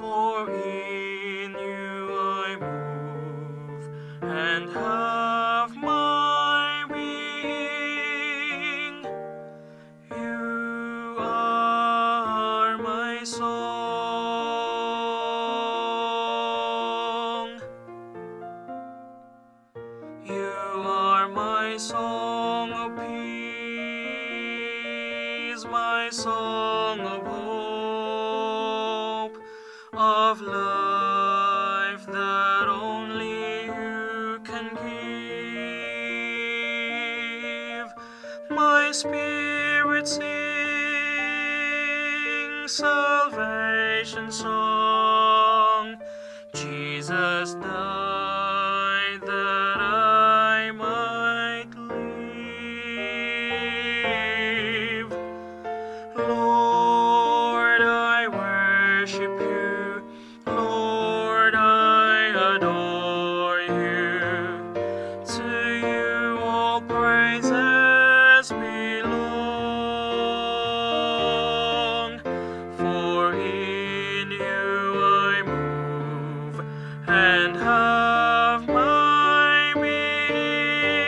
For in you I move and have my being. You are my song. You are my song of peace, my song of hope, of life that only you can give. My spirit sings salvation song. Jesus died and have my being.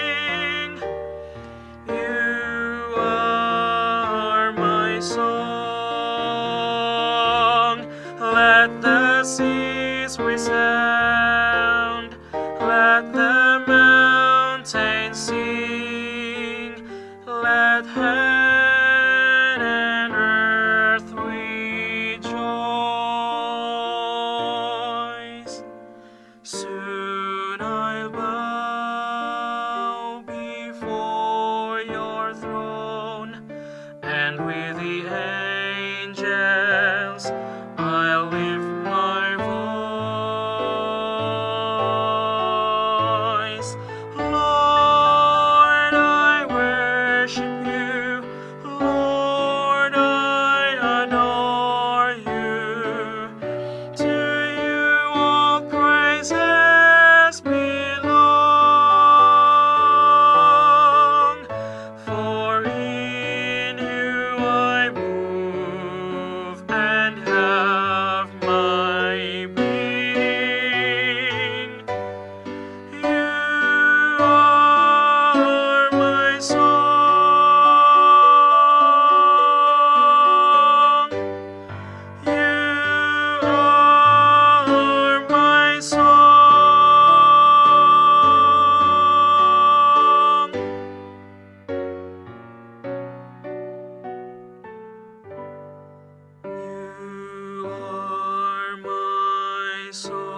You are my song. Let the seas resound. With the angels So.